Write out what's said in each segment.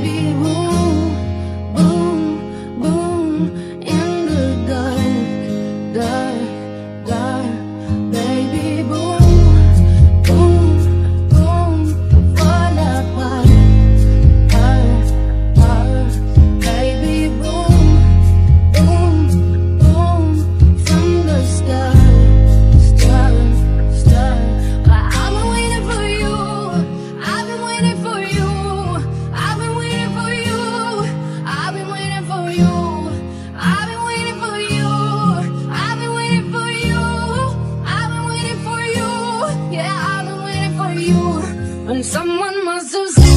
baby. Someone must have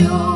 you.